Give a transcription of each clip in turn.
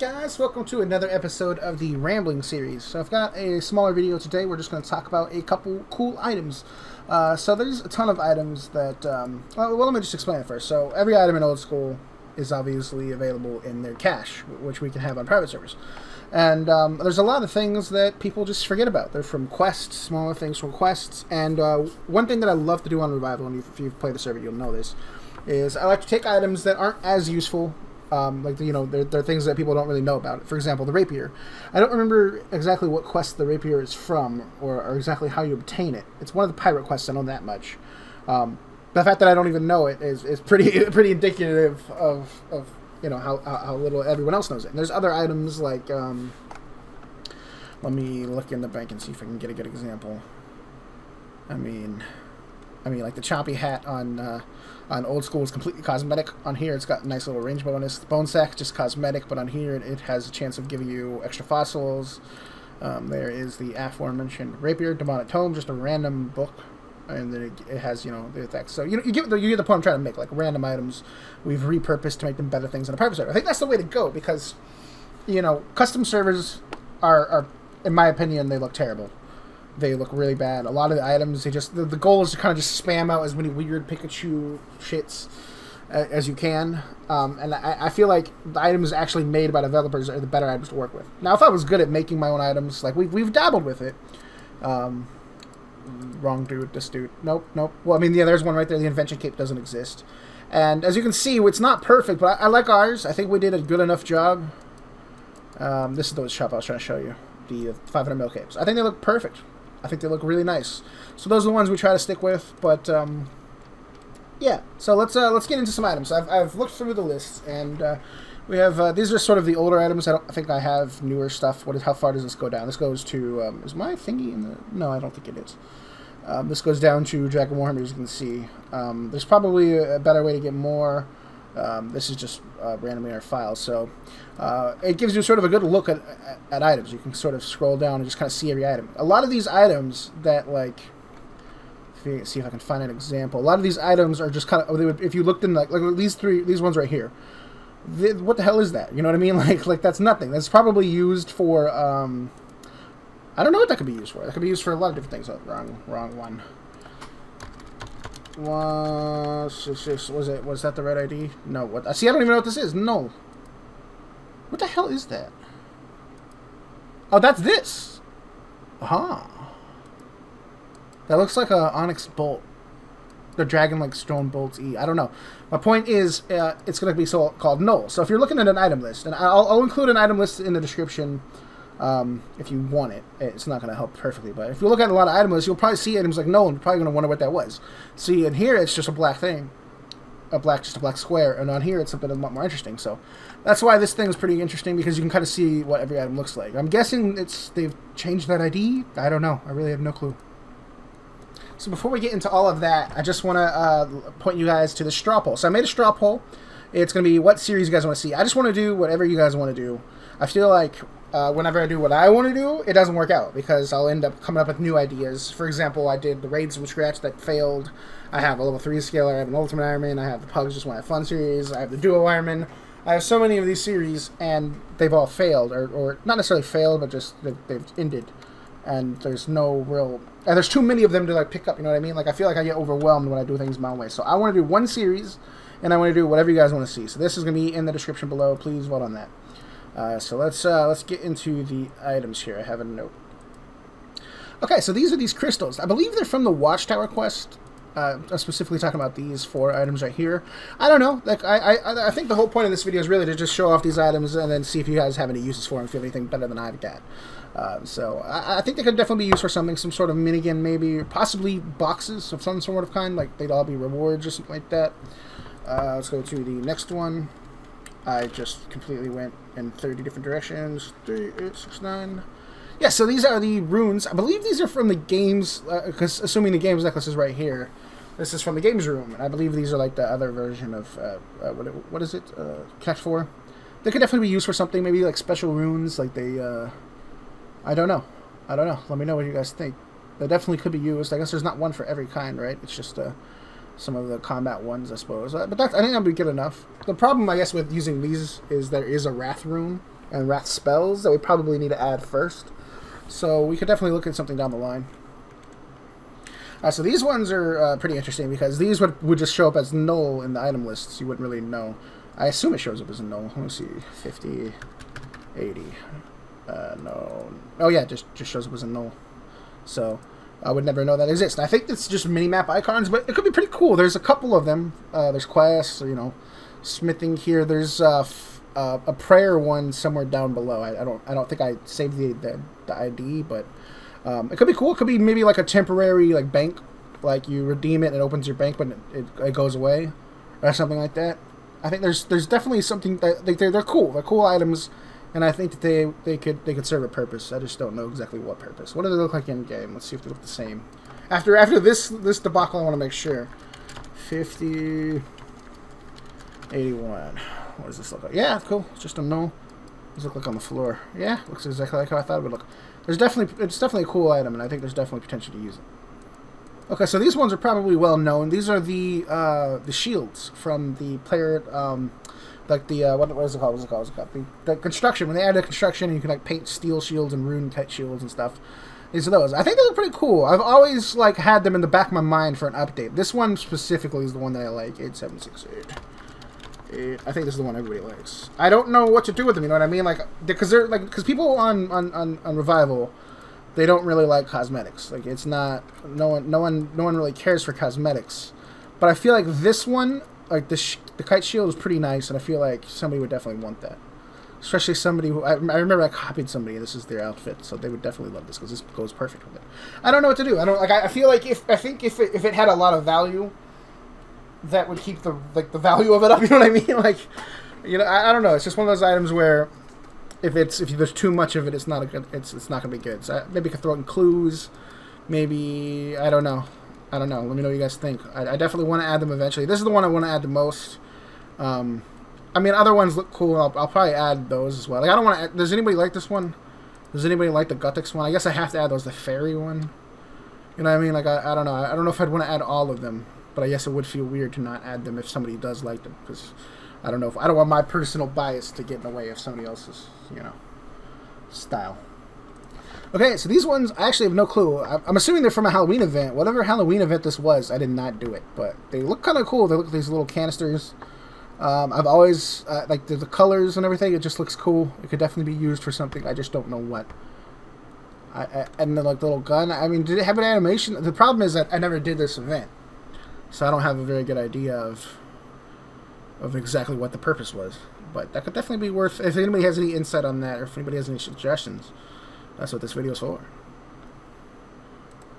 guys? Welcome to another episode of the Rambling series. So I've got a smaller video today. We're just going to talk about a couple cool items. Uh, so there's a ton of items that... Um, well, let me just explain it first. So every item in Old School is obviously available in their cache, which we can have on private servers. And um, there's a lot of things that people just forget about. They're from quests, smaller things from quests. And uh, one thing that I love to do on Revival, and if you've played the server, you'll know this, is I like to take items that aren't as useful um, like you know, there, there, are things that people don't really know about. For example, the rapier. I don't remember exactly what quest the rapier is from, or, or exactly how you obtain it. It's one of the pirate quests. I know that much. Um, the fact that I don't even know it is, is pretty pretty indicative of, of you know how, how little everyone else knows it. And there's other items like um, let me look in the bank and see if I can get a good example. I mean, I mean like the choppy hat on. Uh, on old school, is completely cosmetic. On here, it's got a nice little range bonus. The bone sack, just cosmetic, but on here, it has a chance of giving you extra fossils. Um, there is the aforementioned rapier, demonic tome, just a random book, and then it, it has you know the effects. So you know, you get the you get the point I'm trying to make, like random items we've repurposed to make them better things in a private server. I think that's the way to go because you know custom servers are, are in my opinion, they look terrible they look really bad. A lot of the items, they just the, the goal is to kind of just spam out as many weird Pikachu shits as you can. Um, and I, I, feel like the items actually made by developers are the better items to work with. Now, if I was good at making my own items, like we've, we've dabbled with it. Um, wrong dude, this dude. Nope, nope. Well, I mean, yeah, there's one right there. The invention cape doesn't exist. And as you can see, it's not perfect, but I, I like ours. I think we did a good enough job. Um, this is the shop I was trying to show you. The 500 mil capes. I think they look perfect. I think they look really nice. So those are the ones we try to stick with. But um, yeah, so let's uh, let's get into some items. I've, I've looked through the list and uh, we have uh, these are sort of the older items. I don't think I have newer stuff. What is how far does this go down? This goes to um, is my thingy in the no, I don't think it is. Um, this goes down to Dragon Warhammer, as you can see. Um, there's probably a better way to get more. Um, this is just uh, randomly our file, so uh, it gives you sort of a good look at, at, at, items. You can sort of scroll down and just kind of see every item. A lot of these items that like, see if I can find an example. A lot of these items are just kind of, would, if you looked in like, like these three, these ones right here. The, what the hell is that? You know what I mean? Like, like that's nothing. That's probably used for. Um, I don't know what that could be used for. That could be used for a lot of different things. Oh, wrong, wrong one was was it was that the red ID? No. What? I see, I don't even know what this is. No. What the hell is that? Oh, that's this. Aha. That looks like a onyx bolt. The dragon like stone bolts E. I don't know. My point is, uh, it's going to be so called null. So if you're looking at an item list, and I'll, I'll include an item list in the description um, if you want it. It's not going to help perfectly, but if you look at a lot of item lists, you'll probably see items like no, you're probably going to wonder what that was. See, in here it's just a black thing, a black, just a black square, and on here it's something a lot more interesting. So that's why this thing is pretty interesting because you can kind of see what every item looks like. I'm guessing it's they've changed that ID. I don't know. I really have no clue. So before we get into all of that, I just want to uh, point you guys to the straw poll. So I made a straw poll. It's going to be what series you guys want to see. I just want to do whatever you guys want to do. I feel like uh, whenever I do what I want to do, it doesn't work out because I'll end up coming up with new ideas. For example, I did the raids from scratch that failed. I have a level 3 skiller, I have an Ultimate Ironman, I have the Pugs Just Want to Fun series, I have the Duo Ironman. I have so many of these series, and they've all failed, or, or not necessarily failed, but just they've, they've ended. And there's no real. And there's too many of them to like pick up, you know what I mean? Like, I feel like I get overwhelmed when I do things my way. So I want to do one series, and I want to do whatever you guys want to see. So this is going to be in the description below. Please vote on that. Uh, so let's uh, let's get into the items here. I have a note. Okay, so these are these crystals. I believe they're from the Watchtower quest. Uh, I'm specifically talking about these four items right here. I don't know. Like I, I, I think the whole point of this video is really to just show off these items and then see if you guys have any uses for them. If you have anything better than I've got. Uh, so I, I, think they could definitely be used for something, some sort of minigame, maybe, possibly boxes of some sort of kind. Like they'd all be rewards or something like that. Uh, let's go to the next one. I just completely went in 30 different directions. 3, 8, 6, 9. Yeah, so these are the runes. I believe these are from the games, uh, assuming the games necklace is right here, this is from the games room. And I believe these are like the other version of, uh, uh, what, what is it? Uh, Catch 4. They could definitely be used for something, maybe like special runes, like they, uh, I don't know. I don't know. Let me know what you guys think. They definitely could be used. I guess there's not one for every kind, right? It's just, uh, some of the combat ones, I suppose. Uh, but that's, I think that'd be good enough. The problem, I guess, with using these is there is a Wrath rune and wrath spells that we probably need to add first. So we could definitely look at something down the line. Uh, so these ones are uh, pretty interesting because these would, would just show up as null in the item lists. You wouldn't really know. I assume it shows up as a null. Let me see. 50, 80. Uh, no. Oh yeah, just just shows up as a null. So I would never know that exists. And I think it's just mini-map icons, but it could be pretty cool. There's a couple of them. Uh, there's quests, you know, smithing here. There's uh, uh, a prayer one somewhere down below. I, I, don't I don't think I saved the the, the ID, but um, it could be cool. It could be maybe like a temporary like bank, like you redeem it and it opens your bank, but it, it, it goes away, or something like that. I think there's there's definitely something that they, they're, they're cool. They're cool items, and I think that they they could they could serve a purpose. I just don't know exactly what purpose. What do they look like in game? Let's see if they look the same. After after this this debacle, I want to make sure. 50, 81. What does this look like? Yeah, cool. It's just a no. Does look like on the floor? Yeah, looks exactly like how I thought it would look. There's definitely it's definitely a cool item, and I think there's definitely potential to use it. Okay, so these ones are probably well known. These are the uh, the shields from the player, um, like the uh, what, what is it called? What's it called? What's it called? The, the construction. When they added construction, you can like paint steel shields and rune type shields and stuff. These are those. I think they look pretty cool. I've always like had them in the back of my mind for an update. This one specifically is the one that I like. Eight seven six eight. I think this is the one everybody likes. I don't know what to do with them. You know what I mean? Like, because they're like, because people on, on on on revival, they don't really like cosmetics. Like, it's not no one no one no one really cares for cosmetics. But I feel like this one, like the the kite shield, is pretty nice, and I feel like somebody would definitely want that. Especially somebody who I, I remember I copied somebody. This is their outfit, so they would definitely love this because this goes perfect with it. I don't know what to do. I don't like. I, I feel like if I think if it, if it had a lot of value that would keep the like the value of it up. You know what I mean? Like, you know, I, I don't know. It's just one of those items where if it's if there's too much of it, it's not a good. It's it's not gonna be good. So maybe I could throw in clues. Maybe I don't know. I don't know. Let me know what you guys think. I, I definitely want to add them eventually. This is the one I want to add the most. Um, I mean, other ones look cool. I'll, I'll probably add those as well. Like, I don't want to. Does anybody like this one? Does anybody like the Guthix one? I guess I have to add those. The fairy one. You know what I mean? Like, I, I don't know. I, I don't know if I'd want to add all of them. But I guess it would feel weird to not add them if somebody does like them, because I don't know if I don't want my personal bias to get in the way of somebody else's, you know, style. Okay, so these ones I actually have no clue. I'm assuming they're from a Halloween event. Whatever Halloween event this was, I did not do it, but they look kind of cool. They look like these little canisters. Um, I've always uh, like the, the colors and everything. It just looks cool. It could definitely be used for something. I just don't know what. I, I, and then like the little gun. I mean, did it have an animation? The problem is that I never did this event. So I don't have a very good idea of of exactly what the purpose was. But that could definitely be worth, if anybody has any insight on that, or if anybody has any suggestions, that's what this video is for.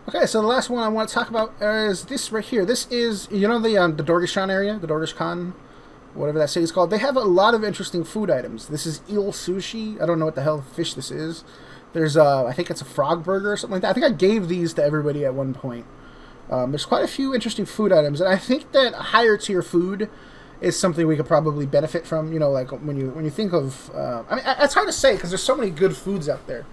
Okay, so the last one I want to talk about is this right here. This is, you know the um, the Dorgesh-Kaan area, the Dorgesh-Kaan, whatever that city is called. They have a lot of interesting food items. This is eel sushi. I don't know what the hell fish this is. There's, uh, I think it's a frog burger or something like that. I think I gave these to everybody at one point. Um, there's quite a few interesting food items, and I think that higher tier food is something we could probably benefit from. You know, like when you when you think of, uh, I mean, it's hard to say because there's so many good foods out there: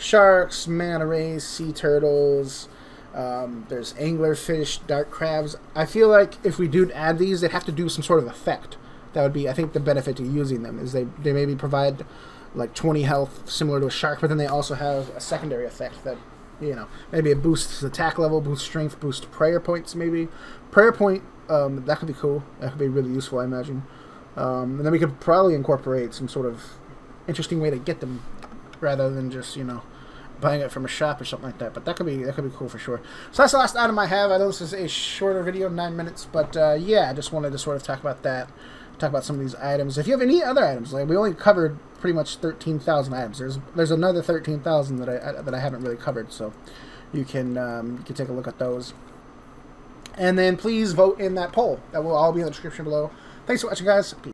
sharks, manta rays, sea turtles. Um, there's anglerfish, dark crabs. I feel like if we do add these, they'd have to do some sort of effect. That would be, I think, the benefit to using them is they they maybe provide like 20 health, similar to a shark, but then they also have a secondary effect that you know, maybe it boosts attack level, boosts strength, boosts prayer points, maybe. Prayer point, um, that could be cool. That could be really useful, I imagine. Um, and then we could probably incorporate some sort of interesting way to get them, rather than just you know buying it from a shop or something like that. But that could be that could be cool for sure. So that's the last item I have. I know this is a shorter video, nine minutes, but uh, yeah, I just wanted to sort of talk about that, talk about some of these items. If you have any other items, like we only covered pretty much 13,000 items. There's there's another 13,000 that I that I haven't really covered, so you can um, you can take a look at those. And then please vote in that poll. That will all be in the description below. Thanks for watching, guys. Peace.